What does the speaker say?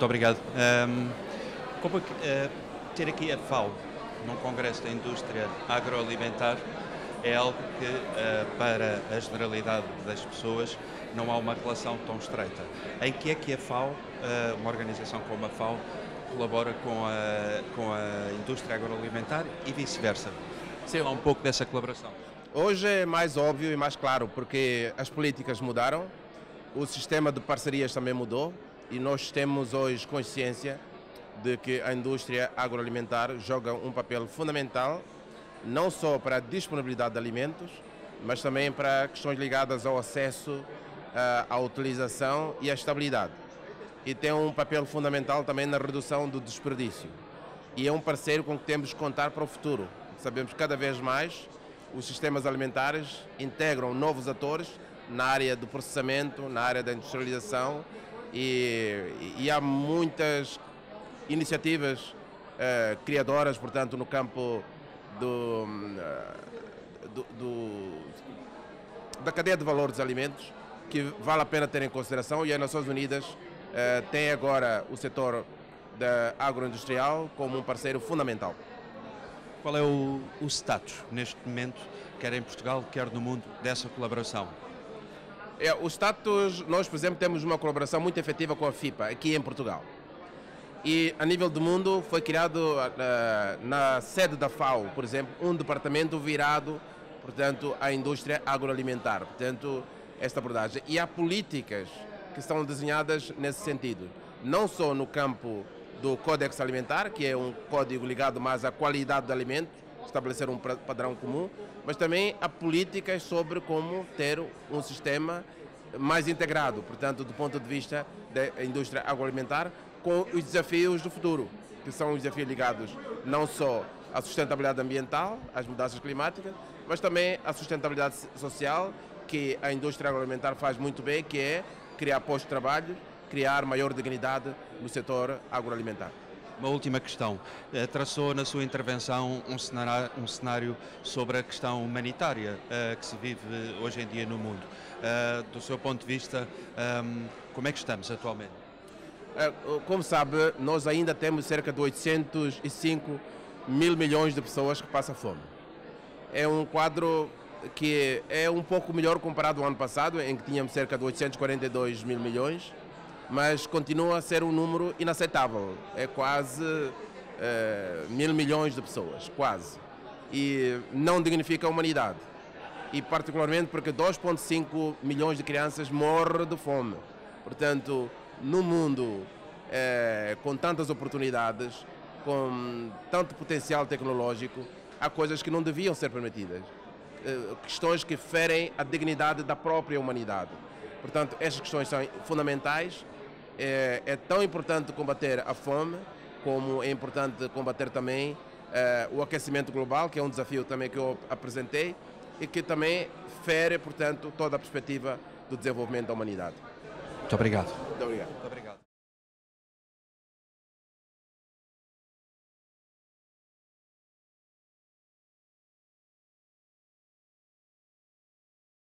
Muito obrigado. Um, como, uh, ter aqui a FAO num Congresso da Indústria Agroalimentar é algo que, uh, para a generalidade das pessoas, não há uma relação tão estreita. Em que é que a FAO, uh, uma organização como a FAO, colabora com a, com a indústria agroalimentar e vice-versa? Sei lá um pouco dessa colaboração. Hoje é mais óbvio e mais claro, porque as políticas mudaram, o sistema de parcerias também mudou e nós temos hoje consciência de que a indústria agroalimentar joga um papel fundamental não só para a disponibilidade de alimentos, mas também para questões ligadas ao acesso eh, à utilização e à estabilidade. E tem um papel fundamental também na redução do desperdício. E é um parceiro com que temos que contar para o futuro. Sabemos que cada vez mais os sistemas alimentares integram novos atores na área do processamento, na área da industrialização e, e há muitas iniciativas uh, criadoras, portanto, no campo do, uh, do, do, da cadeia de valor dos alimentos que vale a pena ter em consideração e as Nações Unidas uh, tem agora o setor da agroindustrial como um parceiro fundamental. Qual é o, o status neste momento, quer em Portugal, quer no mundo, dessa colaboração? É, o status, nós, por exemplo, temos uma colaboração muito efetiva com a FIPA, aqui em Portugal. E a nível do mundo foi criado uh, na sede da FAO, por exemplo, um departamento virado, portanto, à indústria agroalimentar. Portanto, esta abordagem. E há políticas que estão desenhadas nesse sentido, não só no campo do Códex Alimentar, que é um código ligado mais à qualidade do alimento, estabelecer um padrão comum, mas também há políticas sobre como ter um sistema mais integrado, portanto, do ponto de vista da indústria agroalimentar, com os desafios do futuro, que são os desafios ligados não só à sustentabilidade ambiental, às mudanças climáticas, mas também à sustentabilidade social, que a indústria agroalimentar faz muito bem, que é criar postos de trabalho, criar maior dignidade no setor agroalimentar. Uma última questão. Eh, traçou na sua intervenção um cenário, um cenário sobre a questão humanitária uh, que se vive hoje em dia no mundo. Uh, do seu ponto de vista, um, como é que estamos atualmente? Como sabe, nós ainda temos cerca de 805 mil milhões de pessoas que passam fome. É um quadro que é um pouco melhor comparado ao ano passado, em que tínhamos cerca de 842 mil milhões mas continua a ser um número inaceitável. É quase é, mil milhões de pessoas, quase. E não dignifica a humanidade. E particularmente porque 2,5 milhões de crianças morrem de fome. Portanto, no mundo é, com tantas oportunidades, com tanto potencial tecnológico, há coisas que não deviam ser permitidas. É, questões que ferem a dignidade da própria humanidade. Portanto, estas questões são fundamentais é, é tão importante combater a fome, como é importante combater também é, o aquecimento global, que é um desafio também que eu apresentei, e que também fere, portanto, toda a perspectiva do desenvolvimento da humanidade. Muito obrigado. Muito obrigado. Muito obrigado.